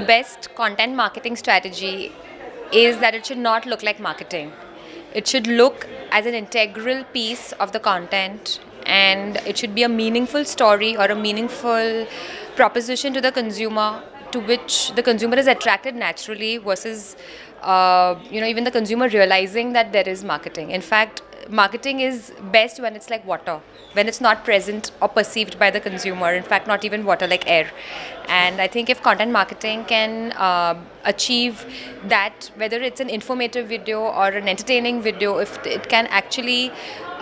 best content marketing strategy is that it should not look like marketing. It should look as an integral piece of the content and it should be a meaningful story or a meaningful proposition to the consumer to which the consumer is attracted naturally versus uh, you know even the consumer realizing that there is marketing in fact marketing is best when it's like water when it's not present or perceived by the consumer in fact not even water like air. And i think if content marketing can uh, achieve that whether it's an informative video or an entertaining video if it can actually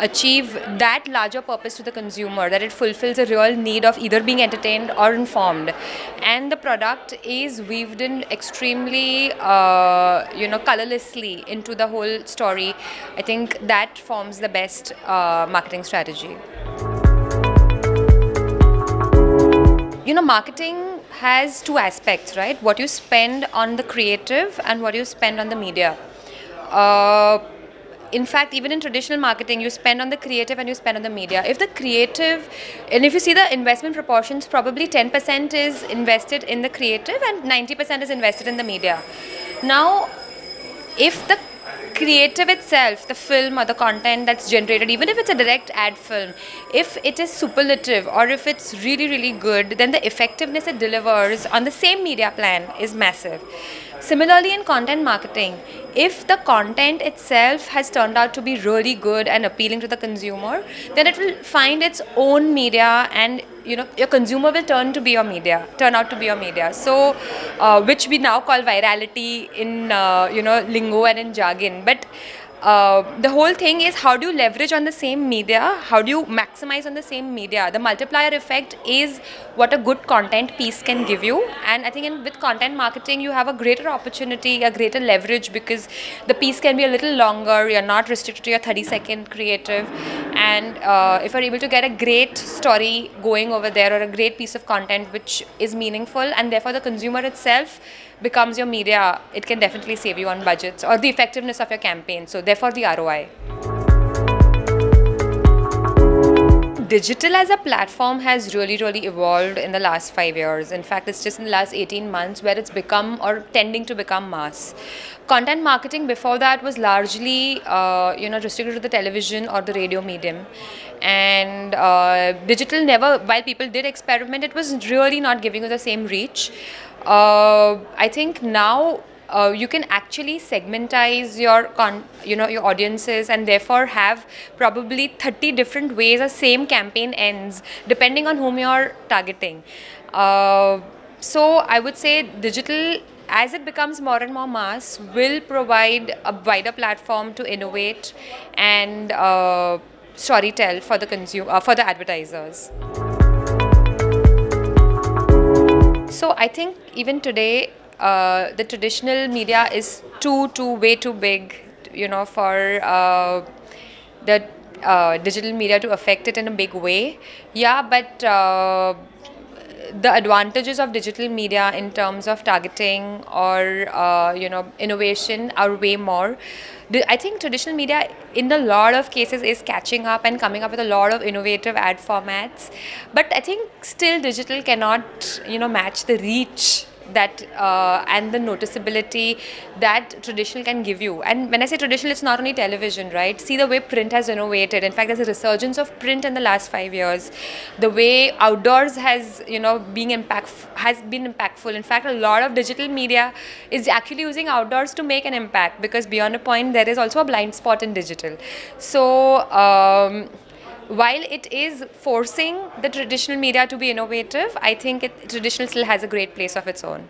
achieve that larger purpose to the consumer that it fulfills a real need of either being entertained or informed. And the product is weaved in extremely uh, you know colorlessly into the whole story. I think that forms the best uh, marketing strategy. You know marketing has two aspects right? What you spend on the creative and what you spend on the media. Uh, in fact, even in traditional marketing, you spend on the creative and you spend on the media. If the creative, and if you see the investment proportions, probably 10% is invested in the creative and 90% is invested in the media. Now, if the creative itself, the film or the content that's generated, even if it's a direct ad film, if it is superlative or if it's really, really good, then the effectiveness it delivers on the same media plan is massive. Similarly, in content marketing, if the content itself has turned out to be really good and appealing to the consumer, then it will find its own media and you know your consumer will turn to be your media turn out to be your media. So uh, which we now call virality in uh, you know lingo and in jargon. But uh, the whole thing is how do you leverage on the same media? How do you maximize on the same media? The multiplier effect is what a good content piece can give you. And i think in, with content marketing you have a greater opportunity a greater leverage because the piece can be a little longer. You're not restricted to your 30 second creative. And uh, if you're able to get a great story going over there or a great piece of content which is meaningful and therefore the consumer itself becomes your media, it can definitely save you on budgets or the effectiveness of your campaign. So therefore the ROI. digital as a platform has really really evolved in the last 5 years in fact it's just in the last 18 months where it's become or tending to become mass content marketing before that was largely uh, you know restricted to the television or the radio medium and uh, digital never while people did experiment it was really not giving you the same reach uh, I think now uh, you can actually segmentize your you know your audiences and therefore have probably 30 different ways a same campaign ends depending on whom you're targeting. Uh, so i would say digital as it becomes more and more mass will provide a wider platform to innovate and uh, storytell for the consumer uh, for the advertisers I think even today, uh, the traditional media is too, too, way too big, you know, for uh, the uh, digital media to affect it in a big way. Yeah, but uh, the advantages of digital media in terms of targeting or uh, you know innovation are way more. I think traditional media, in a lot of cases, is catching up and coming up with a lot of innovative ad formats. But I think still digital cannot, you know, match the reach that uh, and the noticeability that traditional can give you. And when I say traditional, it's not only television, right? See the way print has innovated. In fact, there's a resurgence of print in the last five years. The way outdoors has, you know, being impact has been impactful. In fact, a lot of digital media is actually using outdoors to make an impact because beyond a point, there is also a blind spot in digital. So. Um, while it is forcing the traditional media to be innovative, I think it, traditional still has a great place of its own.